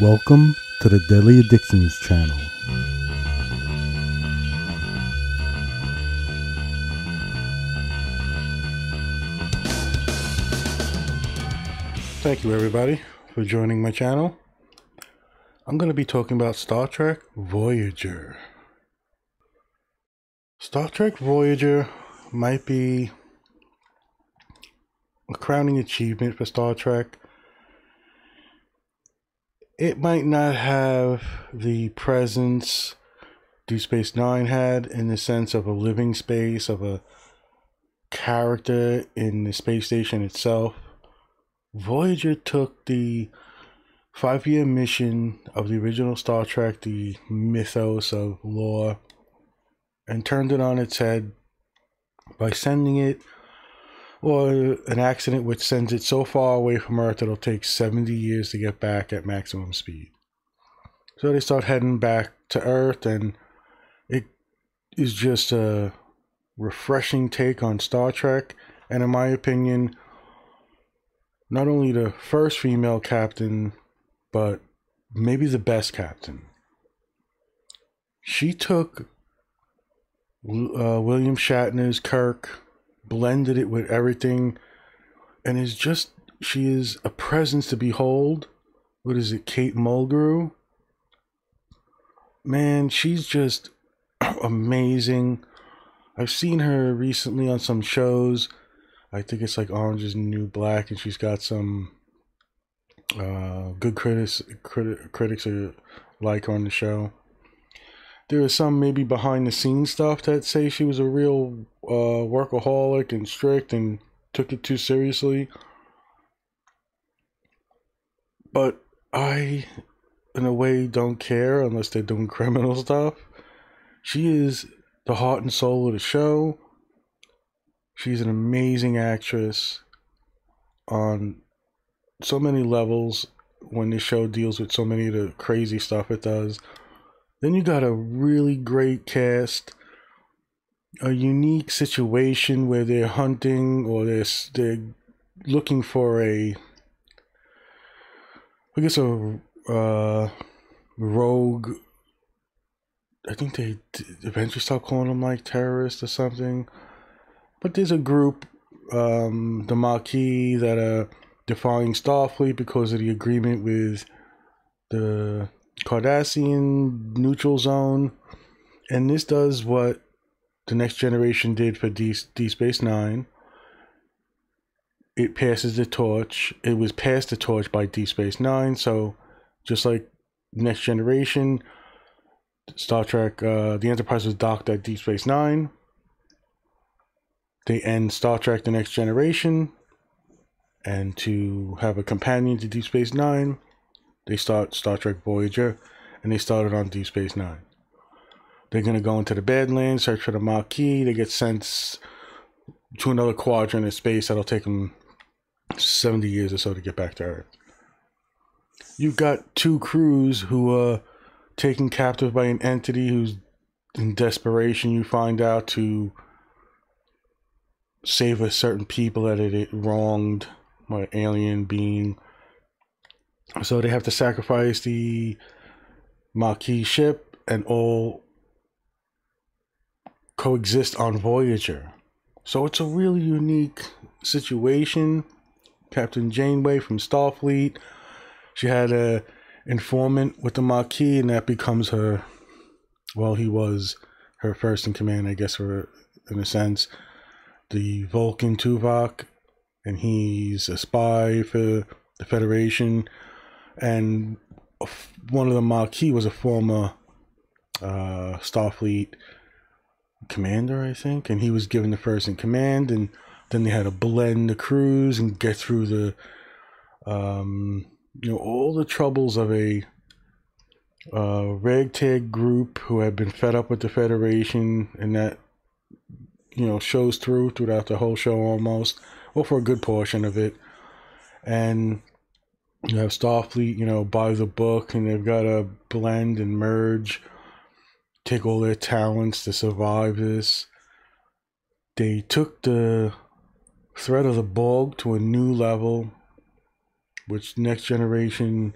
Welcome to the Deadly Addictions channel. Thank you, everybody, for joining my channel. I'm going to be talking about Star Trek Voyager. Star Trek Voyager might be a crowning achievement for Star Trek. It might not have the presence Deep Space Nine had in the sense of a living space, of a character in the space station itself. Voyager took the five year mission of the original Star Trek, the mythos of lore, and turned it on its head by sending it, or an accident which sends it so far away from Earth that it'll take 70 years to get back at maximum speed. So they start heading back to Earth, and it is just a refreshing take on Star Trek, and in my opinion, not only the first female captain, but maybe the best captain. She took uh, William Shatner's Kirk, blended it with everything, and is just, she is a presence to behold. What is it, Kate Mulgrew? Man, she's just amazing. I've seen her recently on some shows I think it's like Orange is New Black, and she's got some uh, good critics criti- critics are like on the show. There is some maybe behind the scenes stuff that say she was a real uh, workaholic and strict and took it too seriously. But I, in a way, don't care unless they're doing criminal stuff. She is the heart and soul of the show. She's an amazing actress on so many levels when this show deals with so many of the crazy stuff it does. Then you got a really great cast, a unique situation where they're hunting or they're, they're looking for a, I guess, a uh, rogue. I think they eventually start calling them like terrorists or something but there's a group, um, the Maquis, that are defying Starfleet because of the agreement with the Cardassian neutral zone. And this does what the next generation did for D, D Space Nine. It passes the torch. It was passed the torch by D Space Nine. So, just like Next Generation, Star Trek, uh, the Enterprise was docked at Deep Space Nine they end Star Trek The Next Generation, and to have a companion to Deep Space Nine, they start Star Trek Voyager, and they started on Deep Space Nine. They're going to go into the Badlands, search for the Maquis. They get sent to another quadrant of space that'll take them 70 years or so to get back to Earth. You've got two crews who are taken captive by an entity who's in desperation, you find out, to save a certain people that it wronged or alien being. So they have to sacrifice the Maquis ship and all coexist on Voyager. So it's a really unique situation. Captain Janeway from Starfleet, she had a informant with the Maquis, and that becomes her. Well, he was her first in command, I guess, for in a sense the Vulcan Tuvok, and he's a spy for the Federation. And one of the Maquis was a former uh, Starfleet commander, I think, and he was given the first in command. And then they had to blend the crews and get through the, um, you know, all the troubles of a uh, ragtag group who had been fed up with the Federation, and that you know shows through throughout the whole show almost, or for a good portion of it. And you have Starfleet, you know, by the book, and they've got to blend and merge, take all their talents to survive this. They took the threat of the Borg to a new level, which Next Generation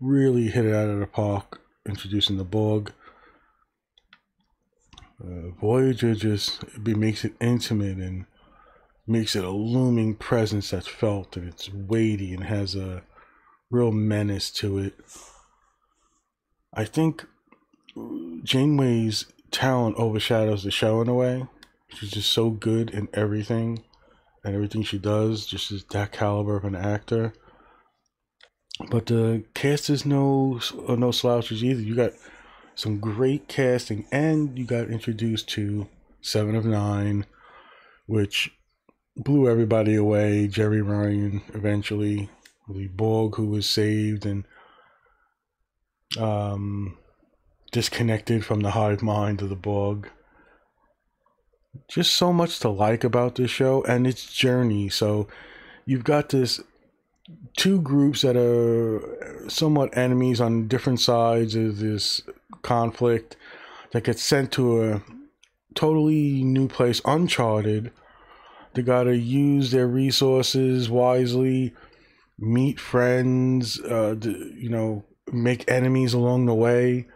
really hit it out of the park introducing the Borg. Uh, Voyager just it makes it intimate and makes it a looming presence that's felt and it's weighty and has a real menace to it. I think Janeway's talent overshadows the show in a way. She's just so good in everything and everything she does, just is that caliber of an actor. But the cast is no uh, no slouches either. You got some great casting, and you got introduced to Seven of Nine, which blew everybody away. Jeri Ryan eventually, the Borg who was saved and um, disconnected from the hive mind of the Borg. Just so much to like about this show and its journey. So you've got this two groups that are somewhat enemies on different sides of this conflict that gets sent to a totally new place, uncharted. They gotta use their resources wisely, meet friends, uh, you know, make enemies along the way.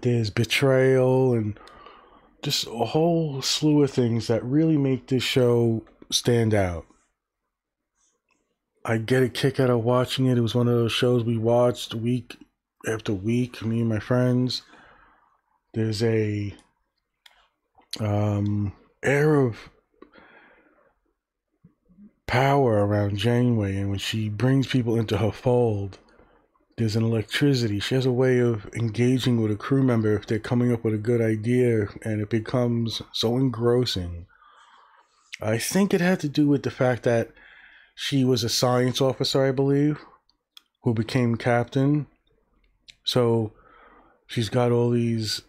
There's betrayal and just a whole slew of things that really make this show stand out. I get a kick out of watching it. It was one of those shows we watched week after week, me and my friends. There's a um, air of power around Janeway, and when she brings people into her fold, there's an electricity. She has a way of engaging with a crew member if they're coming up with a good idea, and it becomes so engrossing. I think it had to do with the fact that she was a science officer, I believe, who became captain. So she's got all these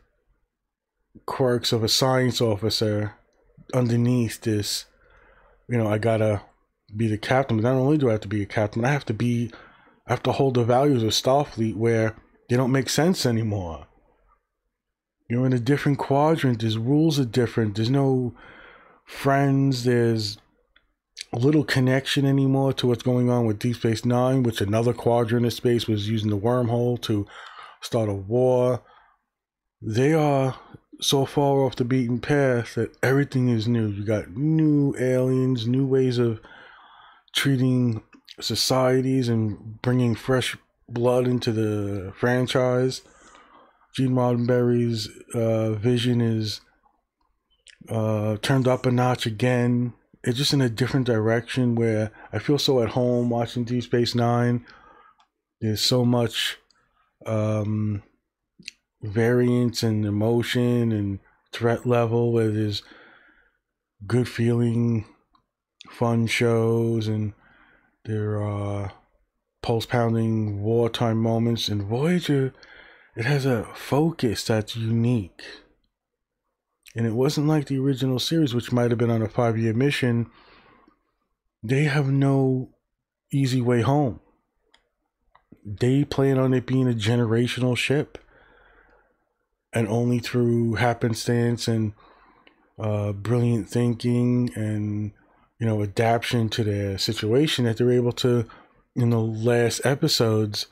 quirks of a science officer underneath this. You know, I gotta be the captain, but not only do I have to be a captain, I have to be, I have to hold the values of Starfleet where they don't make sense anymore. You're in a different quadrant. There's rules are different. There's no friends. There's little connection anymore to what's going on with Deep Space Nine, which another quadrant of space was using the wormhole to start a war. They are so far off the beaten path that everything is new. You got new aliens, new ways of treating societies and bringing fresh blood into the franchise. Gene Roddenberry's uh, vision is uh, turned up a notch again it's just in a different direction where I feel so at home watching Deep Space Nine. There's so much um, variance and emotion and threat level where there's good feeling, fun shows, and there are pulse pounding wartime moments. And Voyager, it has a focus that's unique. And it wasn't like the original series, which might have been on a five year mission. They have no easy way home. They plan on it being a generational ship. And only through happenstance and uh, brilliant thinking and, you know, adaptation to their situation that they're able to, in the last episodes,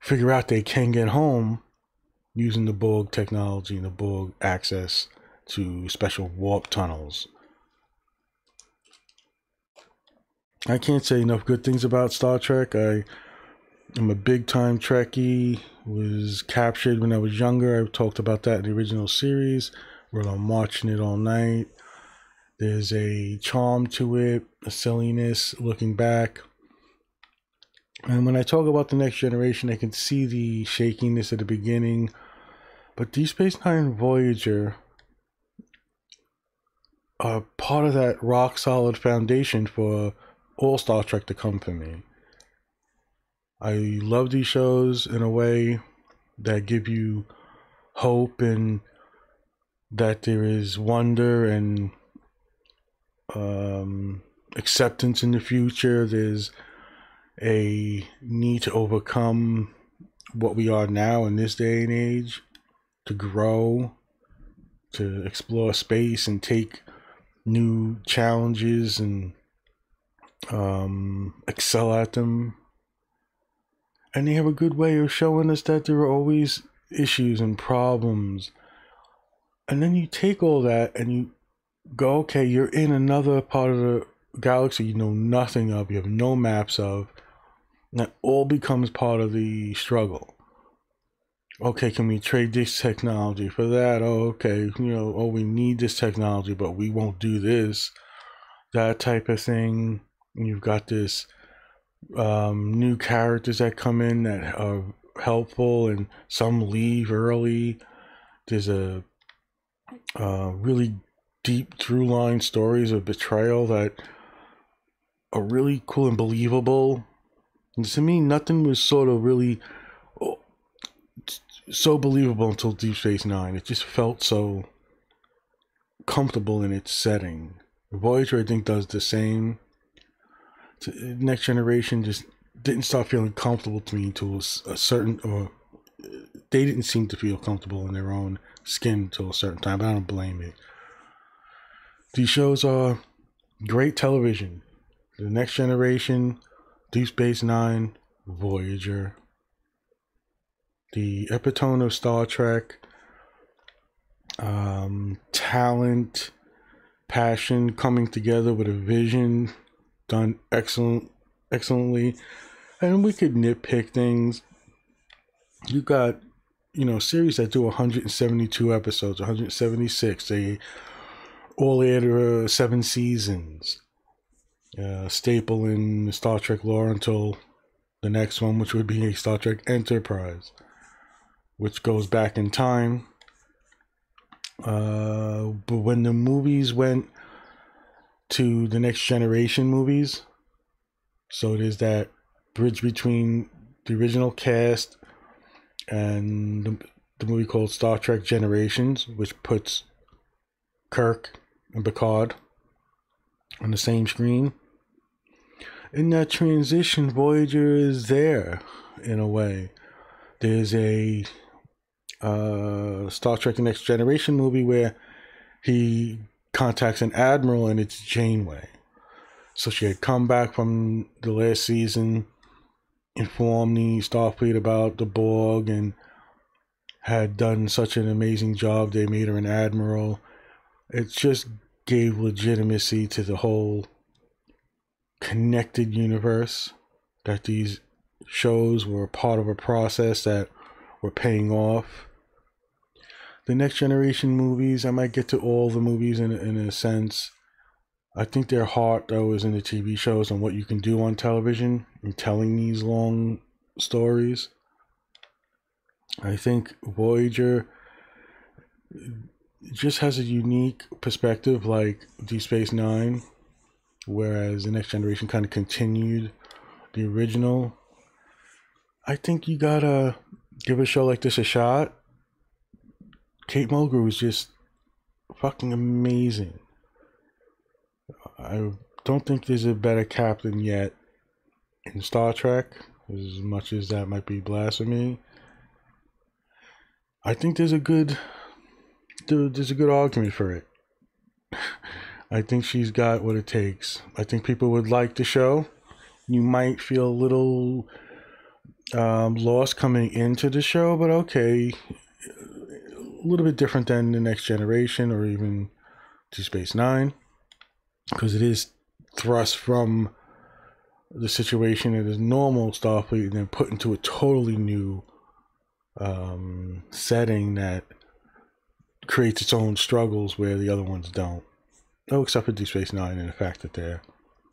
figure out they can get home using the Borg technology and the Borg access to special warp tunnels. I can't say enough good things about Star Trek. I am a big time Trekkie. Was captured when I was younger. I talked about that in the original series, where I'm watching it all night. There's a charm to it, a silliness looking back. And when I talk about the next generation, I can see the shakiness at the beginning but Deep Space Nine Voyager are part of that rock solid foundation for all Star Trek to come for me. I love these shows in a way that give you hope and that there is wonder and um, acceptance in the future. There's a need to overcome what we are now in this day and age to grow, to explore space and take new challenges and um, excel at them. And they have a good way of showing us that there are always issues and problems. And then you take all that and you go, okay, you're in another part of the galaxy you know nothing of, you have no maps of. That all becomes part of the struggle. Okay, can we trade this technology for that? Oh, okay, you know, oh, we need this technology, but we won't do this. That type of thing. You've got this um, new characters that come in that are helpful, and some leave early. There's a uh, really deep through line stories of betrayal that are really cool and believable. And to me, nothing was sort of really oh, so believable until Deep Space Nine. It just felt so comfortable in its setting. Voyager, I think, does the same. Next Generation just didn't start feeling comfortable to me until a certain, or uh, they didn't seem to feel comfortable in their own skin until a certain time. But I don't blame it. These shows are great television. The Next Generation, Deep Space Nine, Voyager, the epitome of Star Trek, um, talent, passion coming together with a vision done excellent, excellently, and we could nitpick things. You got, you know, series that do 172 episodes, 176. They all aired uh, seven seasons. Uh, staple in Star Trek lore until the next one, which would be Star Trek Enterprise, which goes back in time. Uh, but when the movies went to the next generation movies, so there's that bridge between the original cast and the, the movie called Star Trek Generations, which puts Kirk and Picard on the same screen. In that transition, Voyager is there in a way. There's a uh, Star Trek The Next Generation movie where he contacts an admiral and it's Janeway. So she had come back from the last season, informed the Starfleet about the Borg, and had done such an amazing job. They made her an admiral. It just gave legitimacy to the whole connected universe that these shows were part of a process that were paying off. The next generation movies, I might get to all the movies in, in a sense. I think their heart, though, is in the TV shows and what you can do on television in telling these long stories. I think Voyager just has a unique perspective like Deep Space Nine, whereas the next generation kind of continued the original. I think you gotta give a show like this a shot. Kate Mulgrew is just fucking amazing. I don't think there's a better captain yet in Star Trek, as much as that might be blasphemy. I think there's a good there's a good argument for it. I think she's got what it takes. I think people would like the show. You might feel a little um, lost coming into the show, but okay, a little bit different than the Next Generation or even Deep Space Nine, because it is thrust from the situation that is normal Starfleet and then put into a totally new um, setting that creates its own struggles where the other ones don't. Oh, except for Deep Space Nine and the fact that they're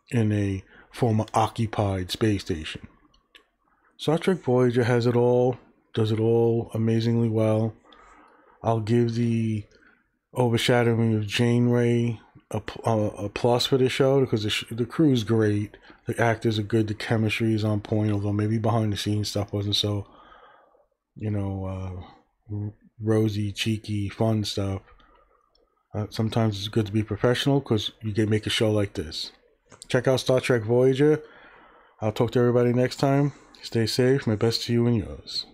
in a former occupied space station. Star Trek Voyager has it all, does it all amazingly well. I'll give the overshadowing of Janeway a, a, a plus for the show because the, the crew is great. The actors are good. The chemistry is on point, although maybe behind the scenes stuff wasn't so, you know, uh, rosy, cheeky, fun stuff. Uh, sometimes it's good to be professional because you can make a show like this. Check out Star Trek Voyager. I'll talk to everybody next time. Stay safe. My best to you and yours.